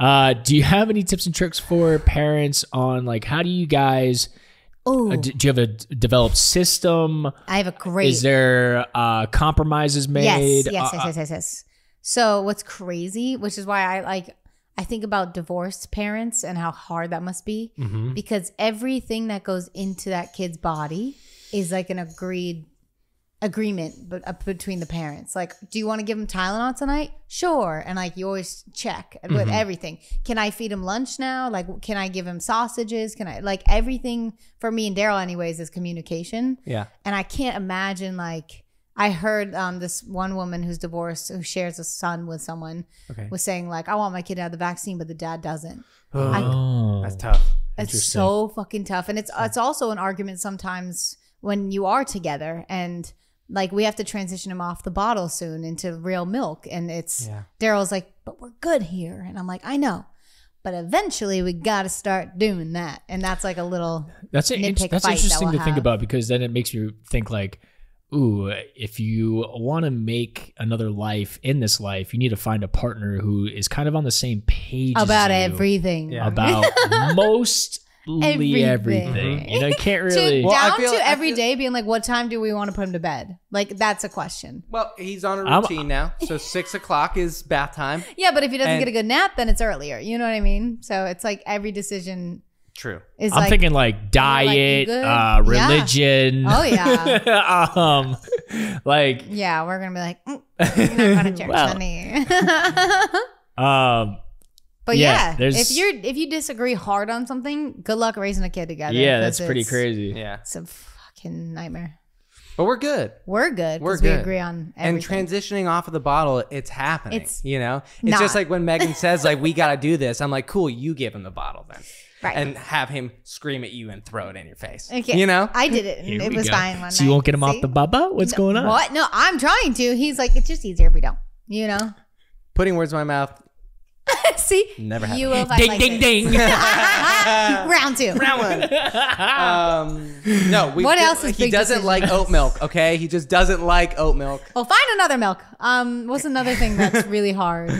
Uh, do you have any tips and tricks for parents on like how do you guys? Oh, Uh, do, do you have a developed system? I have a great. Is there uh, compromises made? Yes, yes, Uh, yes, yes, yes, yes. So what's crazy, which is why I like, I think about divorced parents and how hard that must be, mhm. because everything that goes into that kid's body is like an agreed agreement but uh, between the parents like do you want to give him tylenol tonight sure and like you always check with Mhm. everything can i feed him lunch now like can i give him sausages can i like everything for me and daryl anyways is communication Yeah. and I can't imagine like I heard um, this one woman who's divorced who shares a son with someone Okay. was saying like I want my kid to have the vaccine but the dad doesn't. Oh. That's tough. It's so fucking tough and it's it's also an argument sometimes when you are together and like we have to transition him off the bottle soon into real milk and it's Yeah. Daryl's like but we're good here and I'm like I know. But eventually we got to start doing that and that's like a little That's a, nitpick that's fight that interesting we'll to think have. about because then it makes you think like, ooh, if you want to make another life in this life, you need to find a partner who is kind of on the same page as about you everything. About mostly everything. Everything. You know, can't to really. Well, I down feel- to I every feel- day being like, what time do we want to put him to bed? Like that's a question. Well, he's on a I'm- routine now. So six o'clock is bath time. Yeah, but if he doesn't And- get a good nap, then it's earlier. You know what I mean? So it's like every decision True. is I'm like, thinking like diet, good? uh, Yeah. religion. Oh, yeah. um, like yeah, we're gonna be like, mm, you're not going to church, Well. honey. um, but Yeah, yeah, there's- if you're if you disagree hard on something, good luck raising a kid together. Yeah, that's pretty crazy. Yeah. It's a fucking nightmare. But we're good. We're good We're because we agree on everything. And transitioning off of the bottle, it's happening. It's you know, it's just like when Meghan says like we got to do this. I'm like, cool, you give him the bottle then, Right. and have him scream at you and throw it in your face. Okay. You know, I did it. And Here it was go. fine one So you night. won't get him off the bubba? What's going on? What? No, I'm trying to. He's like, it's just easier if we don't. You know? putting words in my mouth. See? Never happened. You will find Ding, like ding, this. ding. Round two. Round one. um, no, we What else is he big doesn't decisions? like oat milk. Okay, he just doesn't like oat milk. Well, find another milk. Um, what's another thing that's really hard?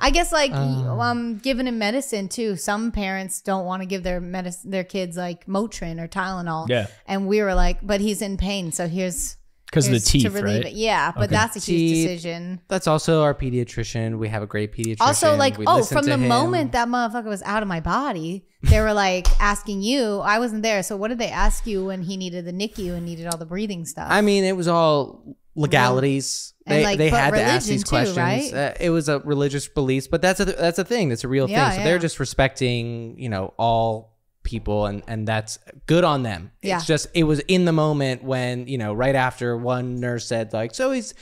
I guess like um, giving him medicine too. Some parents don't want to give their medicine their kids like Motrin or Tylenol. Yeah. And we were like, but he's in pain, so here's Because of the here's teeth, to right? it. Yeah, but Okay. that's a huge Teeth. decision. That's also our pediatrician. We have a great pediatrician. Also, like, We oh, from the him. moment that motherfucker was out of my body, they were like asking you. I wasn't there, so what did they ask you when he needed the NICU and needed all the breathing stuff? I mean, it was all legalities. And, they like, they had to ask these too, questions. right? Uh, it was a religious beliefs, but that's a that's a thing. That's a real Yeah, thing. So yeah. they're just respecting, you know, all people, and and that's good on them. Yeah. It's just it was in the moment when you know, right after one nurse said like, so he's.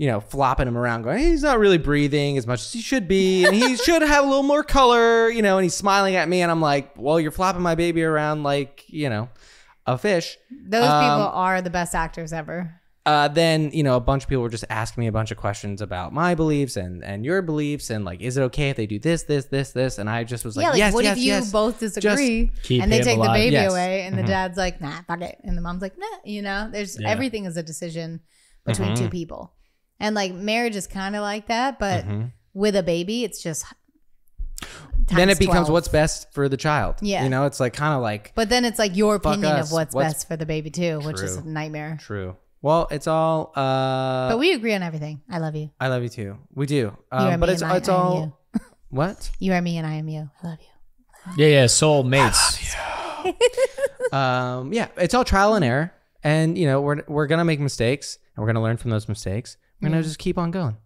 You know, flopping him around, going, he's not really breathing as much as he should be, and he should have a little more color, you know. And he's smiling at me, and I'm like, well, you're flopping my baby around like, you know, a fish. Those Um, people are the best actors ever. Uh, then you know a bunch of people were just asking me a bunch of questions about my beliefs and and your beliefs and like is it okay if they do this this this this and I just was like yeah, like yes what yes if you yes both disagree keep and they him take the baby Yes. away and the Mhm. dad's like, nah, fuck it. And the mom's like, nah, you know, there's Yeah. everything is a decision between Mm-hmm. two people. And like marriage is kind of like that, but Mhm. with a baby, it's just then it becomes 12. what's best for the child Yeah. you know it's like kind of like But then it's like your opinion us. of what's, What's- best for the baby too, which is a nightmare. true well it's all uh But we agree on everything. I love you. I love you too we do You um, are but me it's and I- it's I am all what You are me and I am you. I love you. Yeah, yeah, soul mates. um yeah it's all trial and error and you know we're we're gonna make mistakes and we're gonna learn from those mistakes we're gonna just keep on going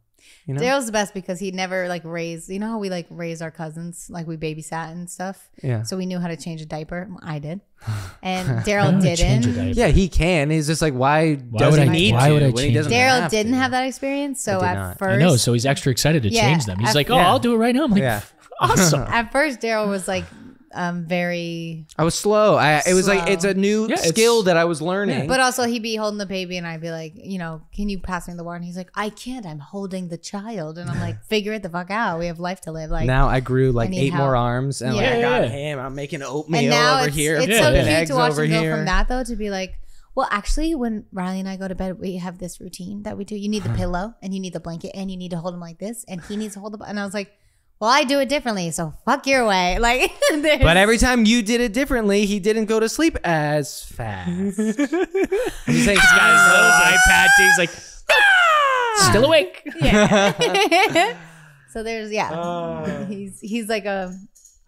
you know Daryl's the best because he never like raised. You know how we like raise our cousins, like we babysat and stuff. yeah So we knew how to change a diaper. I did, and Daryl didn't. Yeah, he can. He's just like, why, does would he I- need why to would I change doesn't? Daryl didn't to? have that experience, so at not. I I first, know, so he's extra excited to Yeah, change them. He's like, "Oh, Yeah. I'll do it right now." I'm like, Yeah. "Awesome." at first Daryl was like, um, very, I was slow. I it was like Slow. it's a new Yeah, it's- skill that I was learning. but also he'd be holding the baby, and I'd be like, you know, can you pass me the water? And he's like, I can't. I'm holding the child, and I'm like, figure it the fuck out. We have life to live. Like now I grew like need eight more arms, and like Yeah. I got Yeah. him. I'm making oatmeal and now over it's, here. it's Yeah, so yeah. cute eggs to watch over him go here. from that though to be like, well, actually, when Riley and I go to bed, we have this routine that we do. You need the pillow, and you need the blanket, and you need to hold him like this, and he needs to hold the. And I was like, well, I do it differently, so fuck your way. Like, But every time you did it differently, he didn't go to sleep as fast. He's like, He's got his little iPad. too. He's like, "Ah!" still awake. yeah. so there's yeah, Oh. he's he's like a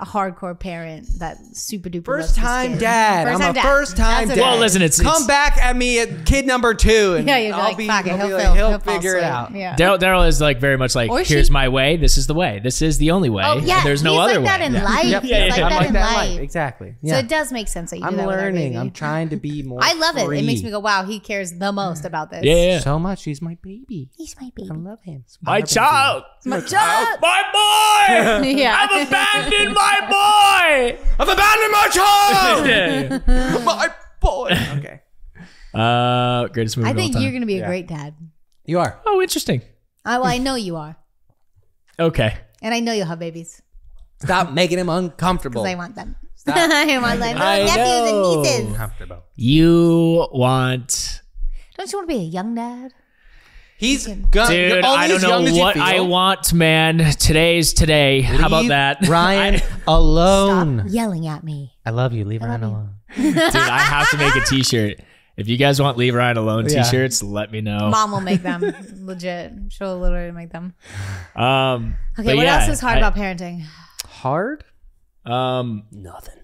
a hardcore parent that super duper First loves his time kid. dad. First I'm time a dad. first time That's dad. Well, listen, it's- come back at me at kid number two, and Yeah, you'd be I'll like, be, fuck it, I'll he'll be like, he'll he'll figure it out. Yeah. Daryl, Daryl is like very much like, Or here's she- my way. This is the way. This is the only way. Oh yeah, there's no he's other like that way. in Yeah. life. Yep. He's Yeah, like yeah. That like in that life. life. Exactly. So it does make sense that you I'm do that learning. I'm trying to be more. I love it. It makes me go, wow, he cares the most about this. Yeah, yeah. so much. He's my baby. He's my baby. I love him. My child. My child. My boy. Yeah. I've abandoned my boy. I've abandoned my child. Yeah. my boy. Okay. uh, greatest movie I of all think time. you're gonna be a Yeah. great dad. You are. Oh, interesting. I, well, I know you are, Okay. and I know you'll have babies Stop making him uncomfortable. because I want them. I want like I little nephews know. and nieces. Uncomfortable. You want, Don't you want to be a young dad? He's gone. dude? only I don't as know what. I want, man. Today's today. How about that, Ryan Stop alone. yelling at me. I love you. Leave Ryan alone. dude? I have to make a T-shirt. If you guys want "Leave Ryan Alone" Yeah. T-shirts, let me know. Mom will make them. Legit. She'll literally make them. Um, Okay, what yeah, else is hard I- about parenting? Hard? Um, Nothing.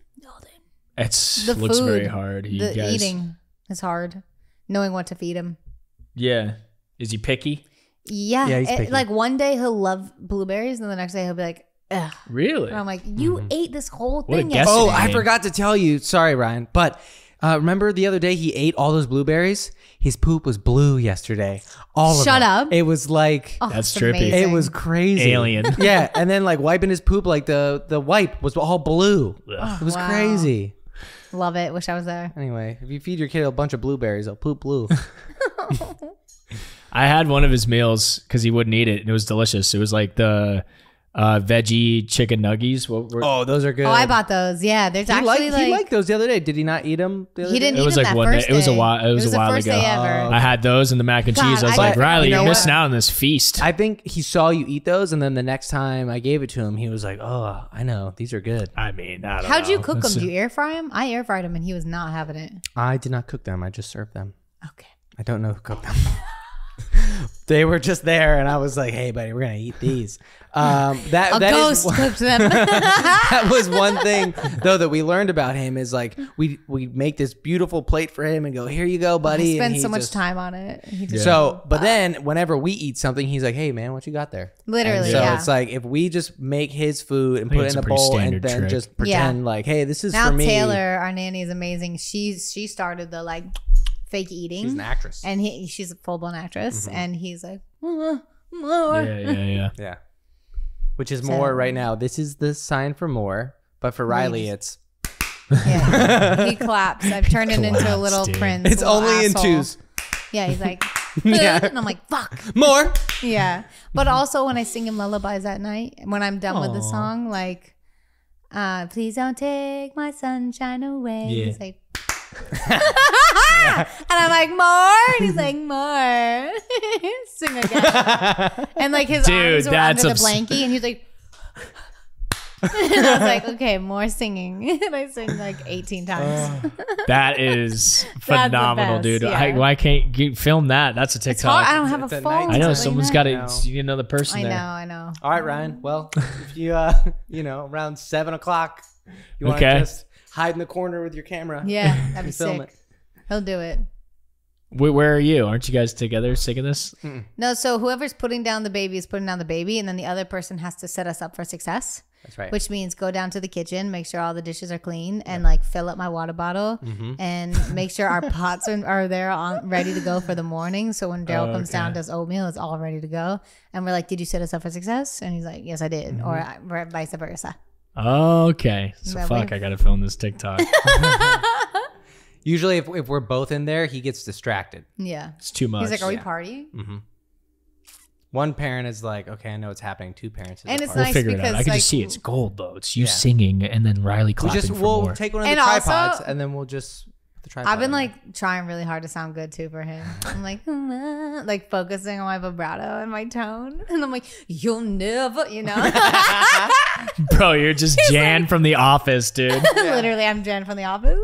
it's The looks food, very hard. You the guys, eating is hard. Knowing what to feed him. yeah. Is he picky? Yeah. Yeah, he's it- picky. like one day he'll love blueberries, and the next day he'll be like, ugh. Really? And I'm like, you ate this whole thing yesterday. Oh, I forgot to tell you. Sorry, Ryan. But uh, remember the other day he ate all those blueberries? His poop was blue yesterday. All of Shut it. up. It was like Oh, That's it's trippy. amazing. it was crazy. Alien. yeah, and then like wiping his poop, like the the wipe was all blue. Ugh. It was Wow. crazy. Love it. Wish I was there. Anyway, if you feed your kid a bunch of blueberries, they'll poop blue. I had one of his meals because he wouldn't eat it, and it was delicious. It was like the uh, veggie chicken nuggies. What were, oh, those are good. Oh, I bought those. Yeah, there's He actually liked, like he liked those the other day. Did he not eat them? The other he didn't Day? It was them like that one day- it was a while- it was a the while first ago. day ever. I had those and the mac and God, cheese. I was I- like, Riley, You you know are missing out on this feast. I think he saw you eat those, and then the next time I gave it to him, he was like, "Oh, I know these are good." I mean, I don't How'd you cook That's- them? Do you air fry them? I air fried them, and he was not having it. I did not cook them. I just served them. Okay. I don't know who cooked them. they were just there, and I was like, "Hey, buddy, we're gonna eat these." Um, that A that ghost is one- cooked them. that was one thing though that we learned about him is like we we make this beautiful plate for him and go, "Here you go, buddy." and spend he so much just- time on it. He just So, but then whenever we eat something, he's like, "Hey, man, what you got there?" Literally, And so yeah. it's like if we just make his food and put it in a a bowl and then trick. just pretend like, "Hey, this is now for me." Taylor, our nanny, is amazing. She's she started the like fake eating, She's an actress. and he she's a full blown actress, Mm-hmm. and he's like, "Uh, more. Yeah, yeah, yeah. yeah. Which is more right now. This is the sign for more, but for Riley, it's Yeah. he claps. I've turned him into a Claps, little dude. prince. it's little only in asshole. twos. Yeah, he's like, Yeah. and I'm like, fuck. More. Yeah. But also when I sing him lullabies at night, when I'm done with the Aw. song, like, uh, please don't take my sunshine away. Yeah. He's like, and I'm like, more? And he's like, more. Sing again. And like his Dude, arms were that's under the abs- blankie, and he's like, and I was like, okay, more singing. and I sing like 18 times. That is phenomenal, best, dude. yeah. I, why can't you film that? That's a TikTok. I don't have It's a at phone. I know someone's got No. to. You know the person I there. know, I know. All right, Ryan. Well, if you uh, you know, around seven o'clock, you want to Okay. just hide in the corner with your camera. Yeah, that'd be and film sick. it. He'll do it. Where, where are you? Aren't you guys together Sick of this? No, so whoever's putting down the baby is putting down the baby, and then the other person has to set us up for success. That's right. Which means go down to the kitchen, make sure all the dishes are clean, and like fill up my water bottle, Mm-hmm. and make sure our pots are, are there on ready to go for the morning. So when Daryl Oh, comes down, does oatmeal, it's all ready to go. And we're like, "Did you set us up for success?" And he's like, "Yes, I did," Mm-hmm. or or vice versa. Okay. So But fuck, we- I gotta film this TikTok. Usually, if, if we're both in there, he gets distracted. Yeah, It's too much. he's like, "Are we yeah. partying?" Mm-hmm. One parent is like, "Okay, I know what's happening." Two parents, is And a it's part. nice figure it out. because, I can like, just see it's gold though. It's you Yeah. singing and then Riley We clapping just for we'll more. take one of the And also- tripods and then we'll just The tripod I've been like trying really hard to sound good too for him. I'm like, "Mm, like focusing on my vibrato and my tone, and I'm like, you'll never, you know. Bro, you're just Jan from The Office, dude. Literally, I'm Jan from The Office.